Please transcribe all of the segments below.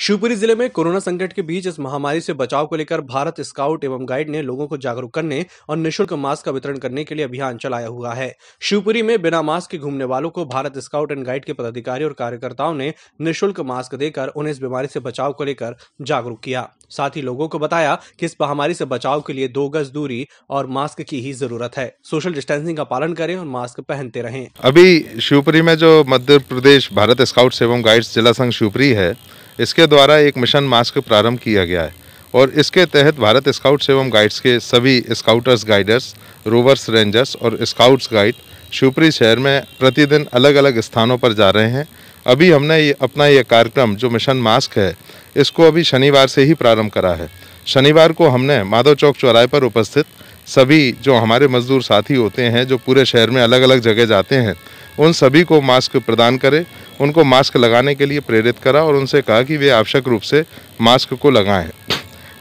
शिवपुरी ज़िले में कोरोना संकट के बीच इस महामारी से बचाव को लेकर भारत स्काउट एवं गाइड ने लोगों को जागरूक करने और निशुल्क मास्क का वितरण करने के लिए अभियान चलाया हुआ है। शिवपुरी में बिना मास्क के घूमने वालों को भारत स्काउट एंड गाइड के पदाधिकारी और कार्यकर्ताओं ने निःशुल्क मास्क देकर उन्हें इस बीमारी से बचाव को लेकर जागरूक किया। साथ ही लोगों को बताया कि इस महामारी से बचाव के लिए दो गज दूरी और मास्क की ही ज़रूरत है। सोशल डिस्टेंसिंग का पालन करें और मास्क पहनते रहें। अभी शिवपुरी में जो मध्य प्रदेश भारत स्काउट एवं गाइड जिला संघ शिवपुरी है इसके द्वारा एक मिशन मास्क प्रारंभ किया गया है और इसके तहत भारत स्काउट्स एवं गाइड्स के सभी स्काउटर्स, गाइडर्स, रोवर्स रेंजर्स और स्काउट्स गाइड शिवपुरी शहर में प्रतिदिन अलग अलग स्थानों पर जा रहे हैं। अभी हमने ये अपना ये कार्यक्रम, जो मिशन मास्क है, इसको अभी शनिवार से ही प्रारंभ करा है। शनिवार को हमने माधव चौक चौराहे पर उपस्थित सभी जो हमारे मजदूर साथी होते हैं, जो पूरे शहर में अलग अलग जगह जाते हैं उन सभी को मास्क प्रदान करें, उनको मास्क लगाने के लिए प्रेरित करा और उनसे कहा कि वे आवश्यक रूप से मास्क को लगाएँ।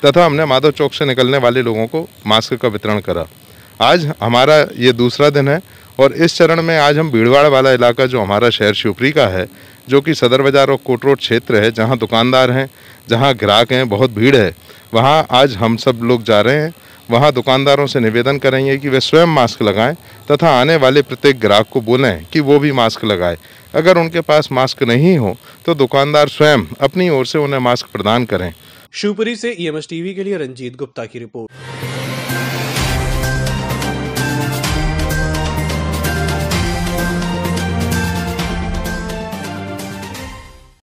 तथा हमने माधव चौक से निकलने वाले लोगों को मास्क का वितरण करा। आज हमारा ये दूसरा दिन है और इस चरण में आज हम भीड़वाड़ वाला इलाका, जो हमारा शहर शिवपुरी का है, जो कि सदर बाज़ार और कोट रोड क्षेत्र है, जहाँ दुकानदार हैं, जहाँ ग्राहक हैं, बहुत भीड़ है, वहाँ आज हम सब लोग जा रहे हैं। वहाँ दुकानदारों से निवेदन करेंगे कि वे स्वयं मास्क लगाएँ तथा आने वाले प्रत्येक ग्राहक को बोलें कि वो भी मास्क लगाए। अगर उनके पास मास्क नहीं हो तो दुकानदार स्वयं अपनी ओर से उन्हें मास्क प्रदान करें। शिवपुरी से ईएमएस टीवी के लिए रंजीत गुप्ता की रिपोर्ट।